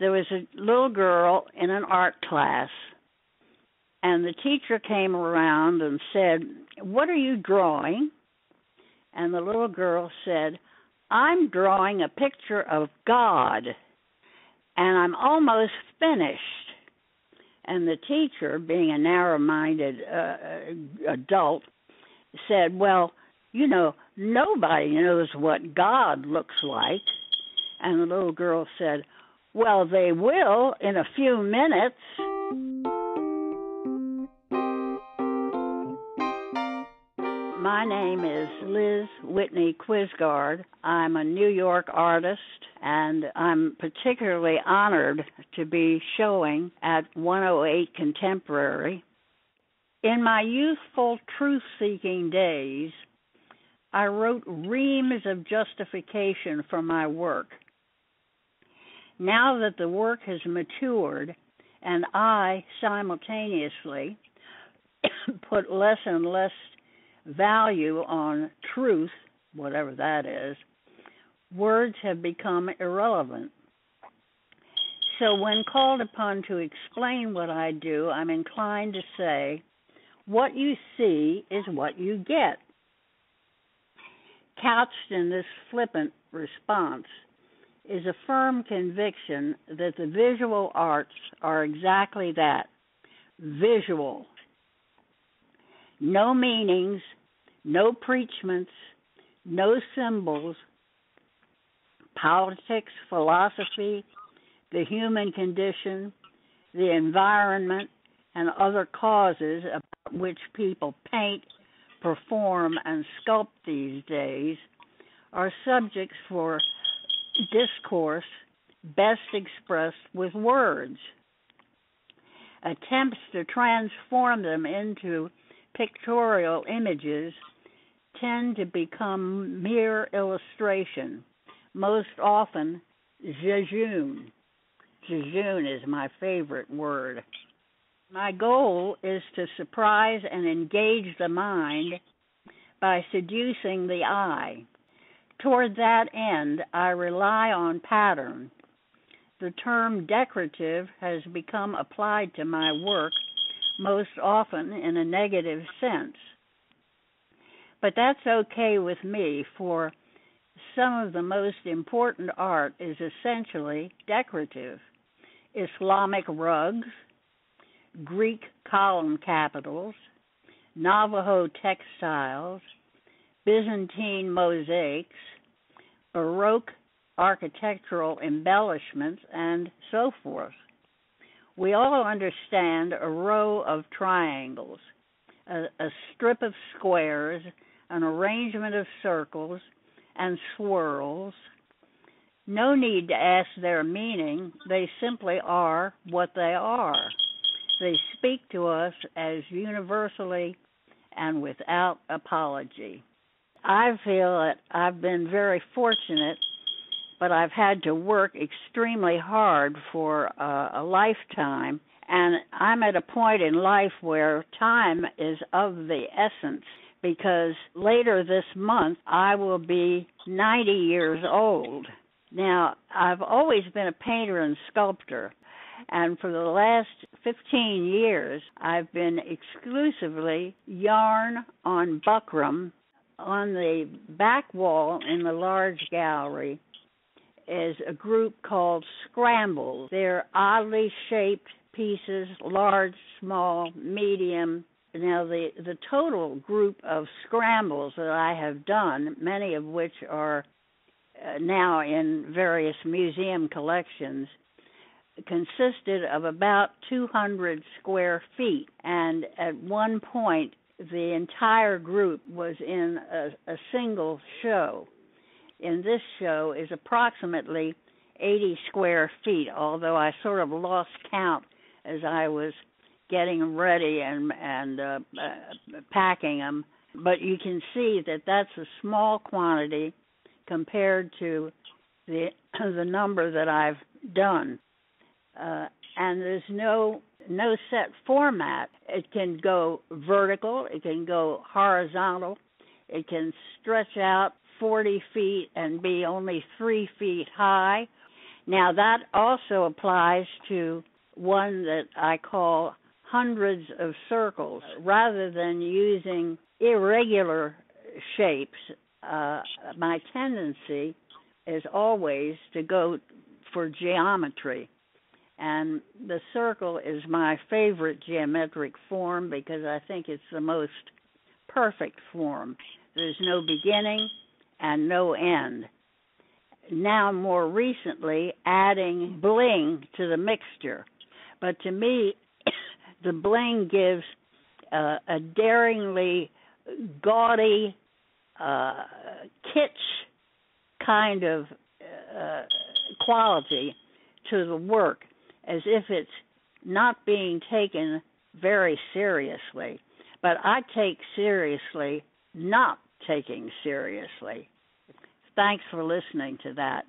there was a little girl in an art class, and the teacher came around and said, What are you drawing? And the little girl said, I'm drawing a picture of God, and I'm almost finished. And the teacher, being a narrow minded uh, adult, said, Well, you know, nobody knows what God looks like. And the little girl said, Well, they will in a few minutes. My name is Liz Whitney Quisgard. I'm a New York artist, and I'm particularly honored to be showing at 108 Contemporary. In my youthful truth seeking days, I wrote reams of justification for my work. Now that the work has matured, and I simultaneously put less and less value on truth, whatever that is, words have become irrelevant. So, when called upon to explain what I do, I'm inclined to say, What you see is what you get. Couched in this flippant response is a firm conviction that the visual arts are exactly that visual. No meanings, no preachments, no symbols, politics, philosophy, the human condition, the environment, and other causes about which people paint, perform, and sculpt these days are subjects for discourse best expressed with words. Attempts to transform them into pictorial images tend to become mere illustration, most often jejune. Jejune is my favorite word. My goal is to surprise and engage the mind by seducing the eye. Toward that end, I rely on pattern. The term decorative has become applied to my work most often in a negative sense. But that's okay with me, for some of the most important art is essentially decorative. Islamic rugs, Greek column capitals, Navajo textiles, Byzantine mosaics, Baroque architectural embellishments, and so forth. We all understand a row of triangles, a, a strip of squares, an arrangement of circles and swirls. No need to ask their meaning, they simply are what they are. They speak to us as universally and without apology. I feel that I've been very fortunate, but I've had to work extremely hard for uh, a lifetime. And I'm at a point in life where time is of the essence because later this month I will be 90 years old. Now, I've always been a painter and sculptor, and for the last 15 years, I've been exclusively yarn on buckram. On the back wall in the large gallery is a group called Scrambles. They're oddly shaped pieces, large, small, medium. Now, the, the total group of scrambles that I have done, many of which are uh, now in various museum collections, consisted of about 200 square feet, and at one point, the entire group was in a, a single show. In this show is approximately 80 square feet, although I sort of lost count as I was getting ready and and uh, uh, packing them. But you can see that that's a small quantity compared to the the number that I've done uh, and there's no no set format. It can go vertical, it can go horizontal, it can stretch out 40 feet and be only three feet high. Now, that also applies to one that I call hundreds of circles. Rather than using irregular shapes, uh, my tendency is always to go for geometry. And the circle is my favorite geometric form because I think it's the most perfect form. There's no beginning and no end. Now, more recently, adding bling to the mixture. But to me, the bling gives uh, a daringly gaudy, uh, kitsch kind of uh, quality to the work, as if it's not being taken very seriously. But I take seriously not taking seriously. Thanks for listening to that.